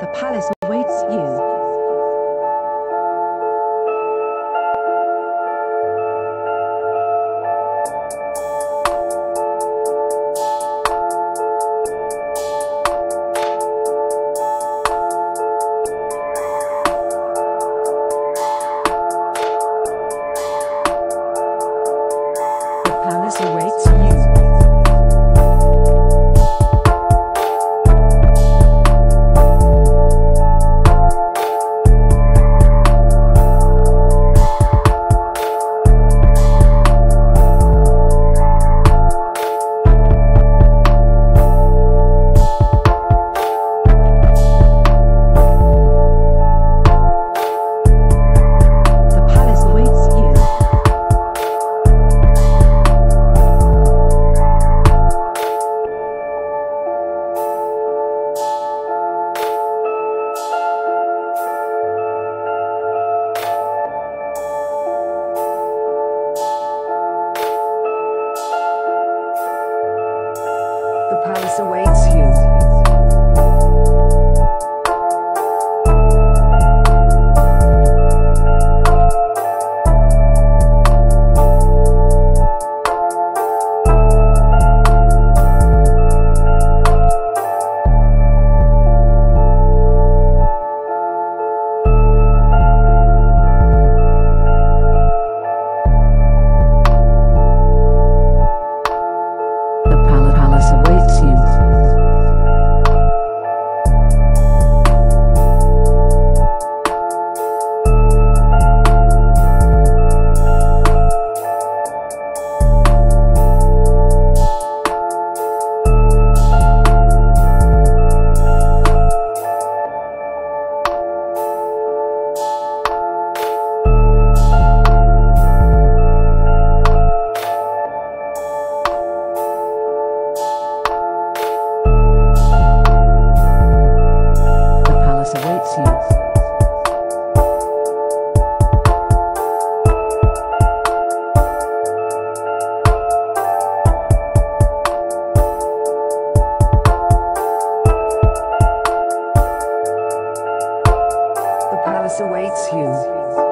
The palace The awaits you. awaits you.